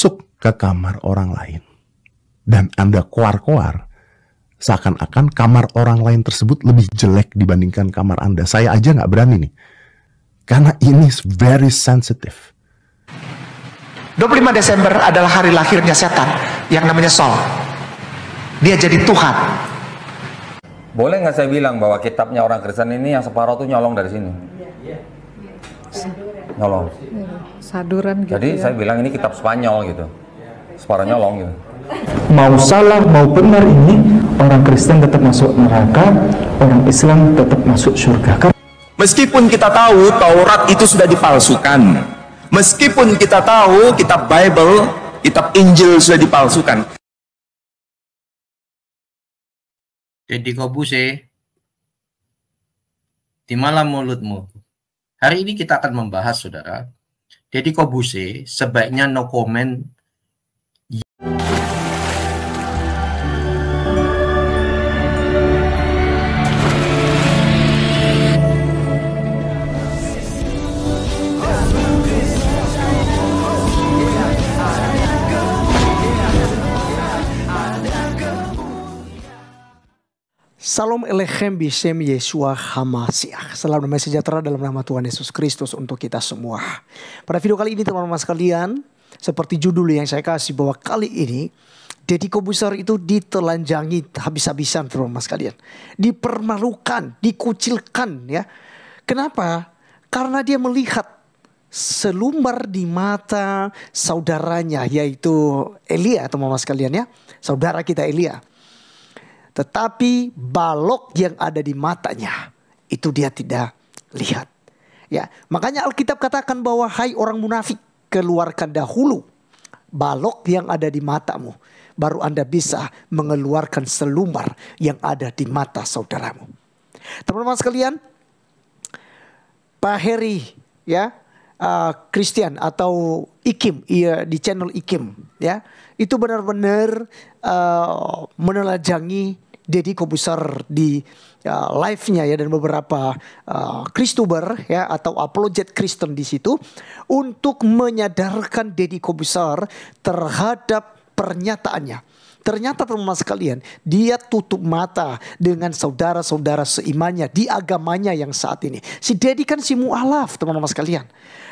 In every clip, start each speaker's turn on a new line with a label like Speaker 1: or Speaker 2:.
Speaker 1: masuk ke kamar orang lain dan Anda koar-koar, seakan-akan kamar orang lain tersebut lebih jelek dibandingkan kamar Anda. Saya aja nggak berani nih. Karena ini very sensitive.
Speaker 2: 25 Desember adalah hari lahirnya setan yang namanya Sol. Dia jadi Tuhan.
Speaker 3: Boleh nggak saya bilang bahwa kitabnya orang Kristen ini yang separuh tuh nyolong dari sini? Nyolong.
Speaker 4: Saduran gitu
Speaker 3: Jadi
Speaker 4: ya.
Speaker 3: saya bilang ini kitab Spanyol gitu. Separuh nyolong gitu.
Speaker 5: mau salah mau benar ini orang Kristen tetap masuk neraka orang Islam tetap masuk surga Kan
Speaker 6: Meskipun kita tahu Taurat itu sudah dipalsukan. Meskipun kita tahu kitab Bible, kitab Injil sudah dipalsukan.
Speaker 7: Jadi Kobuse, di malam mulutmu. Hari ini kita akan membahas, saudara. Deddy Kobuse sebaiknya no comment
Speaker 8: Salam Elechem Bishem Yeshua Hamasiah. Salam damai sejahtera dalam nama Tuhan Yesus Kristus untuk kita semua. Pada video kali ini teman-teman sekalian, seperti judul yang saya kasih bahwa kali ini Deddy Kobusar itu ditelanjangi habis-habisan teman-teman sekalian. Dipermalukan, dikucilkan ya. Kenapa? Karena dia melihat selumbar di mata saudaranya yaitu Elia teman-teman sekalian ya. Saudara kita Elia. Tetapi balok yang ada di matanya itu dia tidak lihat. Ya, makanya Alkitab katakan bahwa hai orang munafik, keluarkan dahulu balok yang ada di matamu, baru Anda bisa mengeluarkan selumbar yang ada di mata saudaramu. Teman-teman sekalian, Pak Heri ya, uh, Christian atau Ikim iya, di channel Ikim ya, itu benar-benar uh, menelajangi Deddy Kobusar di uh, live-nya ya dan beberapa uh, Kristuber ya atau apologet Kristen di situ untuk menyadarkan Deddy Kobusar terhadap pernyataannya. Ternyata teman-teman sekalian, dia tutup mata dengan saudara-saudara seimannya di agamanya yang saat ini. Si Dedi kan si mu'alaf teman-teman sekalian.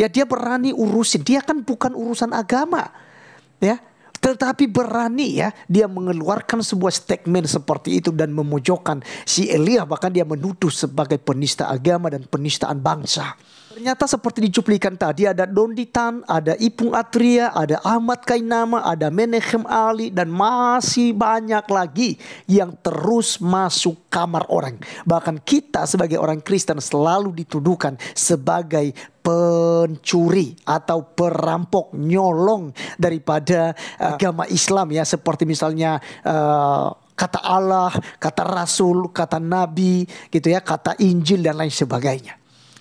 Speaker 8: Ya dia berani urusin, dia kan bukan urusan agama. Ya, tetapi berani ya dia mengeluarkan sebuah statement seperti itu dan memojokkan si Elia bahkan dia menuduh sebagai penista agama dan penistaan bangsa. Ternyata seperti dicuplikan tadi ada Donditan, ada Ipung Atria, ada Ahmad Kainama, ada Menechem Ali dan masih banyak lagi yang terus masuk kamar orang. Bahkan kita sebagai orang Kristen selalu dituduhkan sebagai pencuri atau perampok nyolong daripada uh, agama Islam ya seperti misalnya uh, kata Allah, kata Rasul, kata Nabi gitu ya, kata Injil dan lain sebagainya.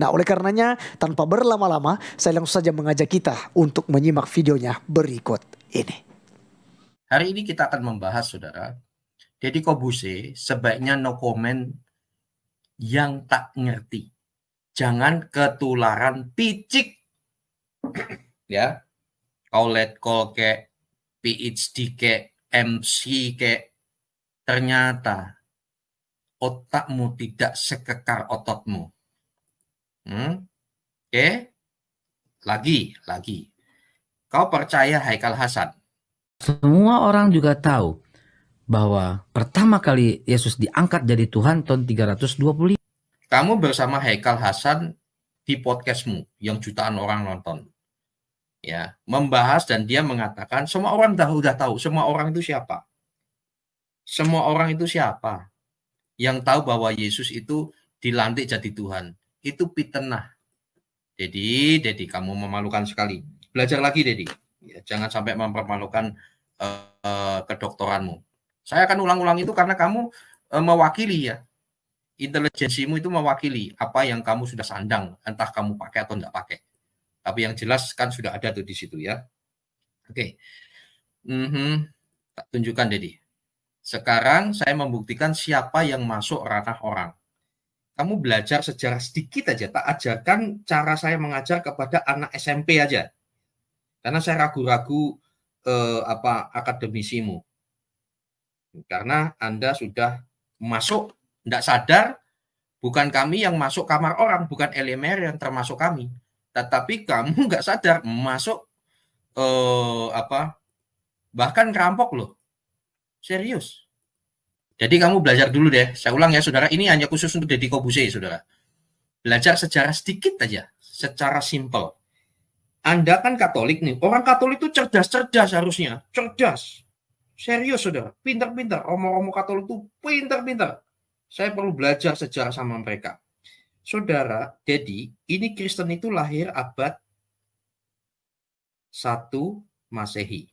Speaker 8: Nah, oleh karenanya tanpa berlama-lama saya langsung saja mengajak kita untuk menyimak videonya berikut ini.
Speaker 7: Hari ini kita akan membahas, saudara. Deddy Kobuse sebaiknya no comment yang tak ngerti. Jangan ketularan picik. ya. Kau let call ke PhD ke MC ke ternyata otakmu tidak sekekar ototmu. Hmm? Oke. Lagi, lagi. Kau percaya Haikal Hasan?
Speaker 9: Semua orang juga tahu bahwa pertama kali Yesus diangkat jadi Tuhan tahun 325.
Speaker 7: Kamu bersama Haikal Hasan di podcastmu yang jutaan orang nonton. Ya, membahas dan dia mengatakan semua orang dah udah tahu semua orang itu siapa. Semua orang itu siapa? Yang tahu bahwa Yesus itu dilantik jadi Tuhan. Itu pitenah. Dedi, Dedi, kamu memalukan sekali. Belajar lagi, Dedi. Ya, jangan sampai mempermalukan uh, kedoktoranmu. Saya akan ulang-ulang itu karena kamu uh, mewakili ya. Intelijensimu itu mewakili apa yang kamu sudah sandang, entah kamu pakai atau tidak pakai. Tapi yang jelas kan sudah ada tuh di situ ya. Oke. Mm -hmm. Tunjukkan, Dedi. Sekarang saya membuktikan siapa yang masuk ranah orang. Kamu belajar sejarah sedikit aja, tak ajarkan cara saya mengajar kepada anak SMP aja. Karena saya ragu-ragu eh, apa akademisimu. Karena Anda sudah masuk tidak sadar bukan kami yang masuk kamar orang, bukan elemer yang termasuk kami. Tetapi kamu nggak sadar masuk eh, apa bahkan kerampok loh. Serius. Jadi kamu belajar dulu deh. Saya ulang ya saudara, ini hanya khusus untuk Deddy Kobuse saudara. Belajar sejarah sedikit aja, secara simpel. Anda kan Katolik nih. Orang Katolik itu cerdas-cerdas harusnya. Cerdas. Serius, saudara. Pintar-pintar. Romo-romo Katolik itu pintar-pintar. Saya perlu belajar sejarah sama mereka. Saudara, jadi ini Kristen itu lahir abad 1 Masehi.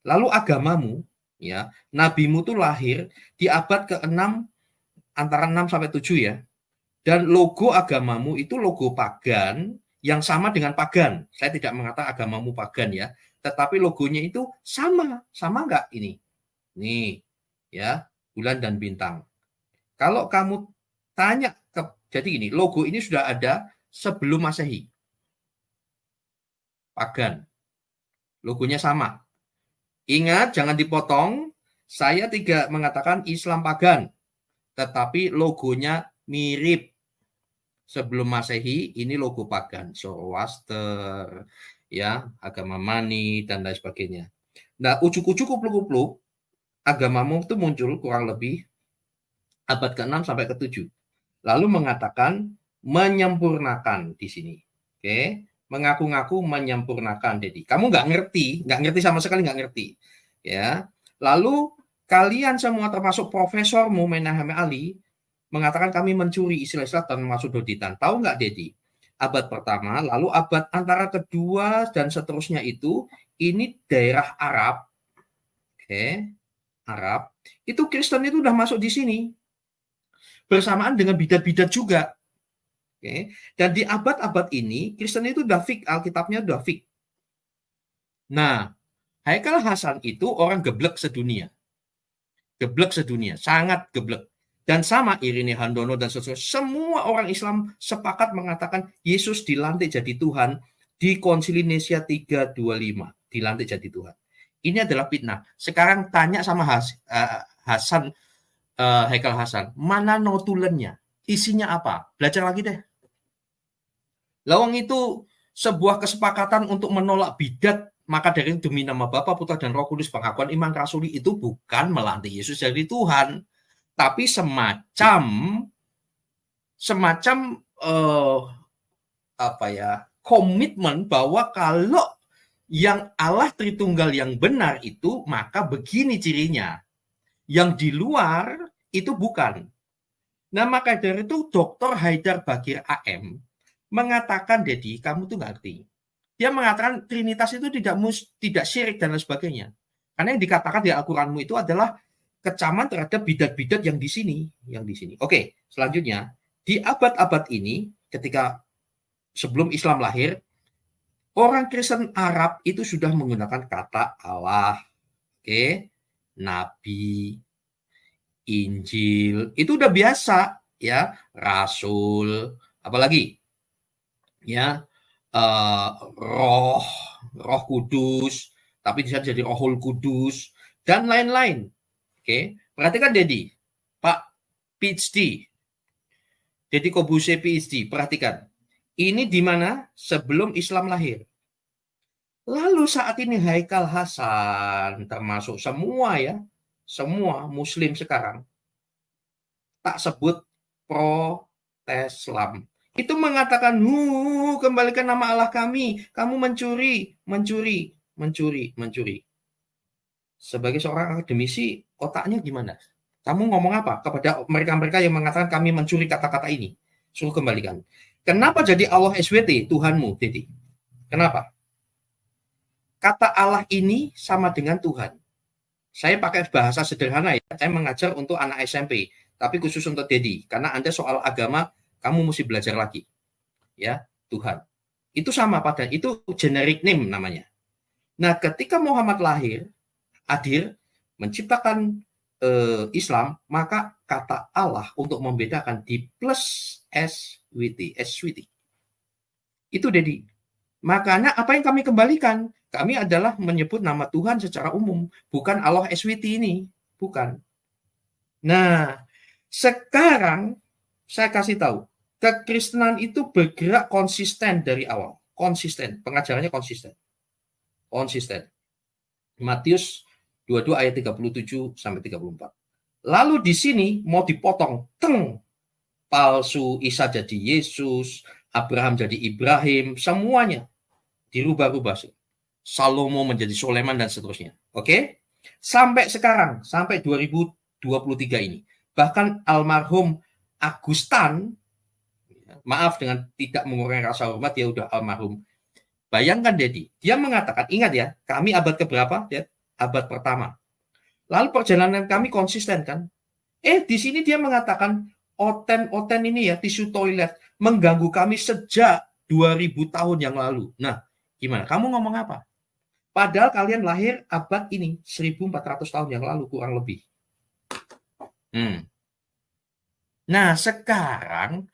Speaker 7: Lalu agamamu, ya, nabimu tuh lahir di abad ke-6 antara 6 sampai 7 ya. Dan logo agamamu itu logo pagan yang sama dengan pagan. Saya tidak mengatakan agamamu pagan ya, tetapi logonya itu sama, sama nggak ini? Nih, ya, bulan dan bintang. Kalau kamu tanya ke, jadi ini logo ini sudah ada sebelum Masehi. Pagan. Logonya sama. Ingat, jangan dipotong. Saya tidak mengatakan Islam pagan, tetapi logonya mirip sebelum Masehi ini logo pagan, Zoroaster, ya, agama Mani dan lain sebagainya. Nah, ujuk-ujuk kupluk-kupluk agamamu itu muncul kurang lebih abad ke-6 sampai ke-7. Lalu mengatakan menyempurnakan di sini. Oke, mengaku-ngaku menyempurnakan jadi kamu nggak ngerti nggak ngerti sama sekali nggak ngerti ya lalu kalian semua termasuk Profesor Mumenahame Ali mengatakan kami mencuri istilah-istilah termasuk Doditan. Tahu nggak Dedi? Abad pertama, lalu abad antara kedua dan seterusnya itu ini daerah Arab, oke, okay, Arab. Itu Kristen itu udah masuk di sini bersamaan dengan bidat-bidat juga, oke. Dan di abad-abad ini Kristen itu udah fik, Alkitabnya udah fik. Nah, Haikal Hasan itu orang geblek sedunia, geblek sedunia, sangat geblek dan sama Irini Handono dan seterusnya, semua orang Islam sepakat mengatakan Yesus dilantik jadi Tuhan di Konsili Nesia 325, dilantik jadi Tuhan. Ini adalah fitnah. Sekarang tanya sama Has, uh, Hasan, uh, Haikal Hasan, mana notulennya? Isinya apa? Belajar lagi deh. Lawang itu sebuah kesepakatan untuk menolak bidat maka dari demi nama Bapa, Putra dan Roh Kudus pengakuan iman rasuli itu bukan melantik Yesus jadi Tuhan, tapi semacam semacam uh, apa ya komitmen bahwa kalau yang Allah Tritunggal yang benar itu maka begini cirinya yang di luar itu bukan nah maka dari itu Dr. Haidar Bakir AM mengatakan Dedi kamu tuh ngerti. Dia mengatakan Trinitas itu tidak mus, tidak syirik dan lain sebagainya. Karena yang dikatakan di Al-Quranmu itu adalah kecaman terhadap bidat-bidat yang di sini, yang di sini. Oke, selanjutnya. Di abad-abad ini ketika sebelum Islam lahir, orang Kristen Arab itu sudah menggunakan kata Allah, oke, nabi, Injil, itu udah biasa ya, rasul, apalagi ya, uh, roh, roh kudus, tapi bisa jadi rohul kudus dan lain-lain. Oke, perhatikan Dedi, Pak PhD, Dedi Kobuse PhD, perhatikan. Ini di mana sebelum Islam lahir. Lalu saat ini Haikal Hasan, termasuk semua ya, semua Muslim sekarang, tak sebut pro-Islam. Itu mengatakan, Hu, kembalikan nama Allah kami, kamu mencuri, mencuri, mencuri, mencuri sebagai seorang akademisi otaknya gimana? Kamu ngomong apa kepada mereka-mereka yang mengatakan kami mencuri kata-kata ini? Suruh kembalikan. Kenapa jadi Allah SWT Tuhanmu, Dedi? Kenapa? Kata Allah ini sama dengan Tuhan. Saya pakai bahasa sederhana ya. Saya mengajar untuk anak SMP, tapi khusus untuk Dedi. Karena Anda soal agama, kamu mesti belajar lagi. Ya, Tuhan. Itu sama pada itu generic name namanya. Nah, ketika Muhammad lahir, adil, menciptakan uh, Islam, maka kata Allah untuk membedakan di plus SWT, SWT. Itu jadi. Makanya apa yang kami kembalikan? Kami adalah menyebut nama Tuhan secara umum, bukan Allah SWT ini, bukan. Nah, sekarang saya kasih tahu, kekristenan itu bergerak konsisten dari awal, konsisten, pengajarannya konsisten. Konsisten. Matius 22 ayat 37 sampai 34. Lalu di sini mau dipotong, teng, palsu, Isa jadi Yesus, Abraham jadi Ibrahim, semuanya dirubah-rubah. Salomo menjadi Soleman dan seterusnya. Oke? Sampai sekarang, sampai 2023 ini. Bahkan almarhum Agustan, maaf dengan tidak mengurangi rasa hormat, dia udah almarhum. Bayangkan Dedi, dia mengatakan, ingat ya, kami abad keberapa? Ya, abad pertama. Lalu perjalanan kami konsisten kan? Eh di sini dia mengatakan oten-oten ini ya tisu toilet mengganggu kami sejak 2000 tahun yang lalu. Nah, gimana? Kamu ngomong apa? Padahal kalian lahir abad ini 1400 tahun yang lalu kurang lebih. Hmm. Nah, sekarang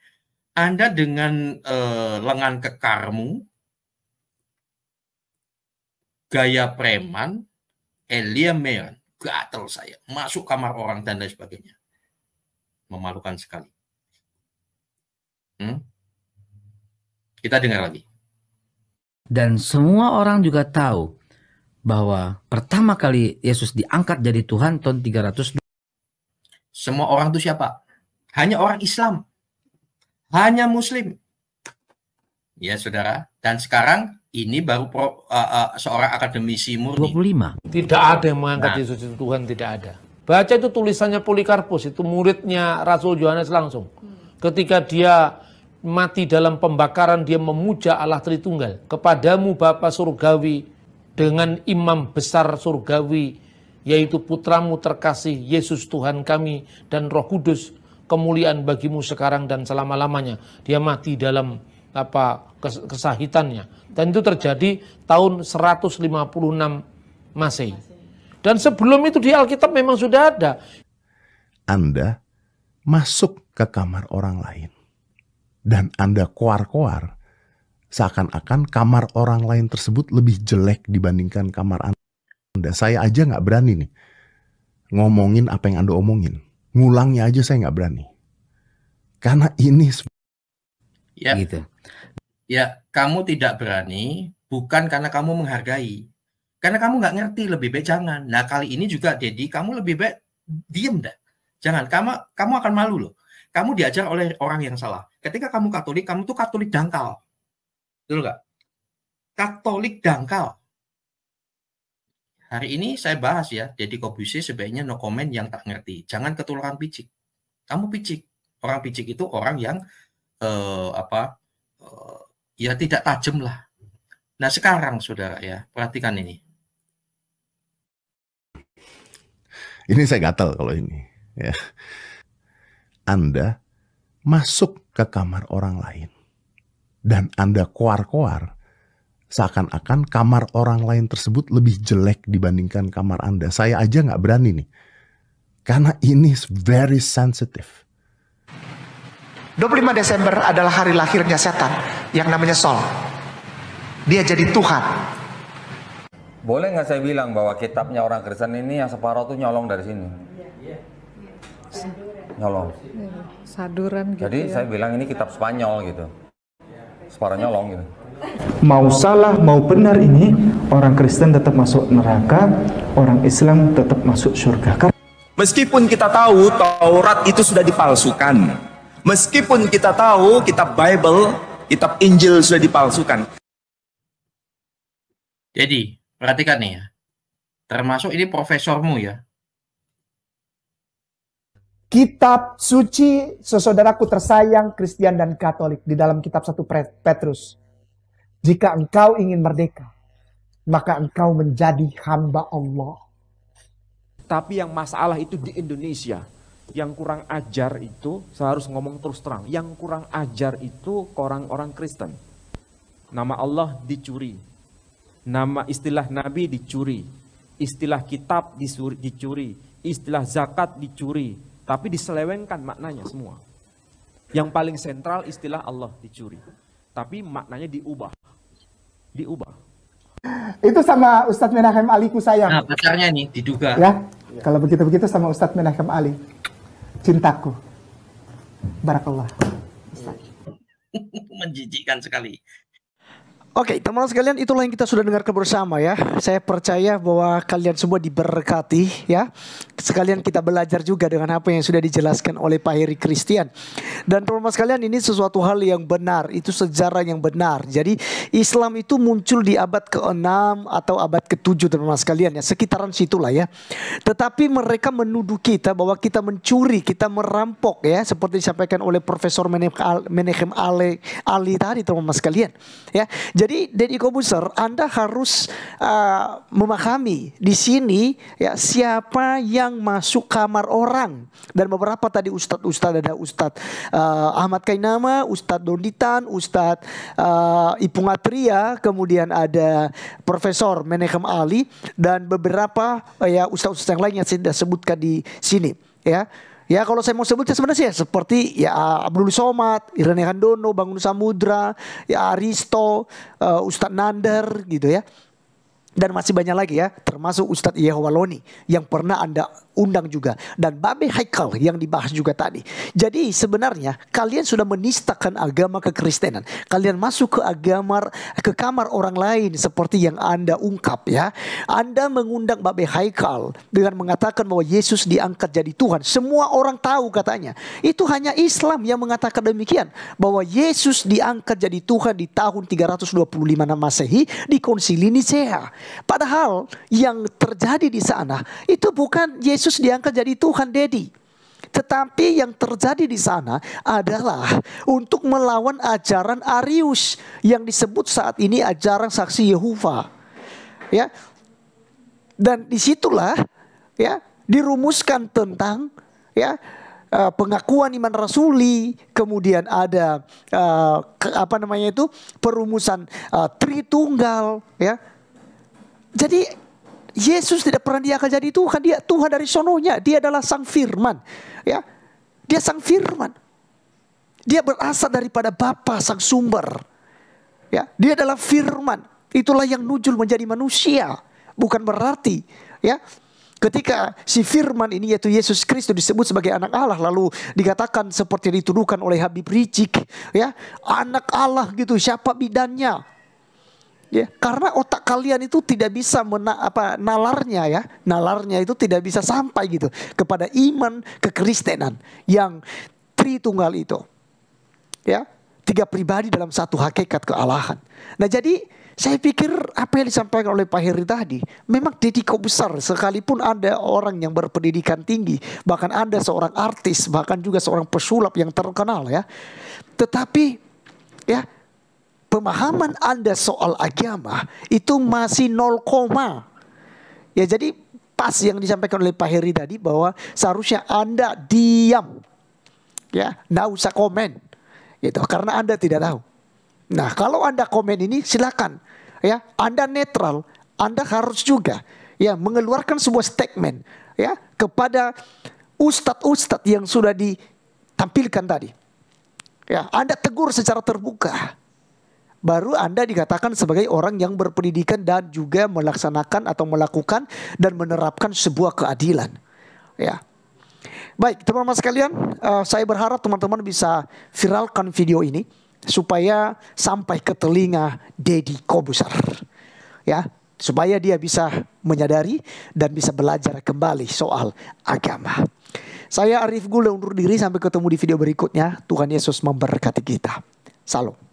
Speaker 7: Anda dengan uh, lengan kekarmu, gaya preman, Elia Meron, gatel saya, masuk kamar orang dan lain sebagainya. Memalukan sekali. Hmm? Kita dengar lagi.
Speaker 9: Dan semua orang juga tahu bahwa pertama kali Yesus diangkat jadi Tuhan tahun 300
Speaker 7: Semua orang itu siapa? Hanya orang Islam. Hanya Muslim. Ya, Saudara. Dan sekarang ini baru pro, uh, uh, seorang akademisi murni.
Speaker 9: 25.
Speaker 10: Tidak ada yang mengangkat nah. Yesus itu Tuhan, tidak ada. Baca itu tulisannya Polikarpus, itu muridnya Rasul Yohanes langsung. Ketika dia mati dalam pembakaran, dia memuja Allah Tritunggal. Kepadamu Bapa Surgawi, dengan imam besar surgawi, yaitu putramu terkasih, Yesus Tuhan kami, dan roh kudus, kemuliaan bagimu sekarang dan selama-lamanya. Dia mati dalam apa kesahitannya. Dan itu terjadi tahun 156 Masehi. Dan sebelum itu di Alkitab memang sudah ada.
Speaker 1: Anda masuk ke kamar orang lain. Dan Anda koar-koar seakan-akan kamar orang lain tersebut lebih jelek dibandingkan kamar Anda. Saya aja nggak berani nih ngomongin apa yang Anda omongin. Ngulangnya aja saya nggak berani. Karena ini
Speaker 7: Ya. Gitu. Ya, kamu tidak berani bukan karena kamu menghargai. Karena kamu nggak ngerti, lebih baik jangan. Nah, kali ini juga Dedi, kamu lebih baik diem dah. Jangan, kamu kamu akan malu loh. Kamu diajar oleh orang yang salah. Ketika kamu Katolik, kamu tuh Katolik dangkal. Betul nggak? Katolik dangkal. Hari ini saya bahas ya, Dedi Kobusi sebaiknya no comment yang tak ngerti. Jangan ketularan picik. Kamu picik. Orang picik itu orang yang uh, apa uh, ya tidak tajam lah. Nah sekarang saudara ya perhatikan ini.
Speaker 1: Ini saya gatal kalau ini. Ya. Anda masuk ke kamar orang lain dan Anda koar-koar seakan-akan kamar orang lain tersebut lebih jelek dibandingkan kamar Anda. Saya aja nggak berani nih. Karena ini very sensitive.
Speaker 2: 25 Desember adalah hari lahirnya setan yang namanya Sol. Dia jadi Tuhan.
Speaker 3: Boleh nggak saya bilang bahwa kitabnya orang Kristen ini yang separuh tuh nyolong dari sini? Nyolong.
Speaker 4: Saduran gitu
Speaker 3: Jadi
Speaker 4: ya.
Speaker 3: saya bilang ini kitab Spanyol gitu. Separuh nyolong gitu.
Speaker 5: Mau salah mau benar ini orang Kristen tetap masuk neraka, orang Islam tetap masuk surga.
Speaker 6: Meskipun kita tahu Taurat itu sudah dipalsukan, Meskipun kita tahu kitab Bible, kitab Injil sudah dipalsukan.
Speaker 7: Jadi, perhatikan nih ya. Termasuk ini profesormu ya.
Speaker 8: Kitab suci saudaraku tersayang Kristen dan Katolik di dalam kitab 1 Petrus. Jika engkau ingin merdeka, maka engkau menjadi hamba Allah.
Speaker 11: Tapi yang masalah itu di Indonesia yang kurang ajar itu saya harus ngomong terus terang yang kurang ajar itu orang-orang Kristen. Nama Allah dicuri nama istilah nabi dicuri istilah kitab dicuri istilah zakat dicuri tapi diselewengkan maknanya semua. Yang paling sentral istilah Allah dicuri tapi maknanya diubah diubah
Speaker 12: Itu sama Ustadz Menachem Ali ku sayang.
Speaker 7: Nah, pacarnya nih diduga.
Speaker 12: Ya, kalau begitu-begitu sama Ustadz Menachem Ali. Cintaku. Barakallah.
Speaker 7: Menjijikkan sekali.
Speaker 8: Oke, teman-teman sekalian, itulah yang kita sudah dengarkan bersama ya. Saya percaya bahwa kalian semua diberkati ya. Sekalian kita belajar juga dengan apa yang sudah dijelaskan oleh Pak Heri Christian. Dan teman-teman sekalian, ini sesuatu hal yang benar, itu sejarah yang benar. Jadi Islam itu muncul di abad ke-6 atau abad ke-7 teman-teman sekalian ya, sekitaran situlah ya. Tetapi mereka menuduh kita bahwa kita mencuri, kita merampok ya, seperti disampaikan oleh Profesor Menachem Ali, Ali tadi teman-teman sekalian ya. Jadi Deddy Kobuser, Anda harus uh, memahami di sini ya siapa yang masuk kamar orang dan beberapa tadi ustadz-ustadz ada ustadz uh, Ahmad Kainama, ustadz Donditan, ustadz uh, Ipung Atria, kemudian ada Profesor Menechem Ali dan beberapa uh, ya ustadz-ustadz yang lain yang saya sudah sebutkan di sini ya. Ya kalau saya mau sebutnya sebenarnya seperti ya Abdul Somad, Irene Handono, Bangun Samudra, ya Aristo, uh, Ustadz Nander gitu ya. Dan masih banyak lagi ya, termasuk Ustadz Yehwaloni yang pernah Anda undang juga dan Babe Haikal yang dibahas juga tadi. Jadi sebenarnya kalian sudah menistakan agama kekristenan. Kalian masuk ke agama ke kamar orang lain seperti yang Anda ungkap ya. Anda mengundang Babe Haikal dengan mengatakan bahwa Yesus diangkat jadi Tuhan. Semua orang tahu katanya. Itu hanya Islam yang mengatakan demikian bahwa Yesus diangkat jadi Tuhan di tahun 325 Masehi di Konsili Nicea. Padahal yang terjadi di sana itu bukan Yesus diangkat jadi Tuhan Dedi. Tetapi yang terjadi di sana adalah untuk melawan ajaran Arius yang disebut saat ini ajaran saksi Yehova. Ya. Dan di situlah ya dirumuskan tentang ya uh, pengakuan iman rasuli, kemudian ada uh, ke, apa namanya itu perumusan uh, Tritunggal ya. Jadi Yesus tidak pernah diangkat jadi Tuhan, dia Tuhan dari sononya, dia adalah sang firman. Ya. Dia sang firman. Dia berasal daripada Bapa sang sumber. Ya, dia adalah firman. Itulah yang nujul menjadi manusia. Bukan berarti ya Ketika si firman ini yaitu Yesus Kristus disebut sebagai anak Allah lalu dikatakan seperti dituduhkan oleh Habib Rizik ya anak Allah gitu siapa bidannya Ya, karena otak kalian itu tidak bisa mena, apa nalarnya ya, nalarnya itu tidak bisa sampai gitu kepada iman kekristenan yang tritunggal itu. Ya, tiga pribadi dalam satu hakikat kealahan. Nah, jadi saya pikir apa yang disampaikan oleh Pak Heri tadi memang dediko besar. Sekalipun ada orang yang berpendidikan tinggi bahkan ada seorang artis bahkan juga seorang pesulap yang terkenal ya. Tetapi ya pemahaman Anda soal agama itu masih 0, ya jadi pas yang disampaikan oleh Pak Heri tadi bahwa seharusnya Anda diam. Ya, nggak usah komen. Gitu, karena Anda tidak tahu. Nah, kalau Anda komen ini silakan. Ya, Anda netral, Anda harus juga ya mengeluarkan sebuah statement ya kepada ustadz-ustadz yang sudah ditampilkan tadi. Ya, Anda tegur secara terbuka baru Anda dikatakan sebagai orang yang berpendidikan dan juga melaksanakan atau melakukan dan menerapkan sebuah keadilan. Ya. Baik, teman-teman sekalian, uh, saya berharap teman-teman bisa viralkan video ini supaya sampai ke telinga Dedi Kobusar. Ya, supaya dia bisa menyadari dan bisa belajar kembali soal agama. Saya Arif Gule undur diri sampai ketemu di video berikutnya. Tuhan Yesus memberkati kita. Salam.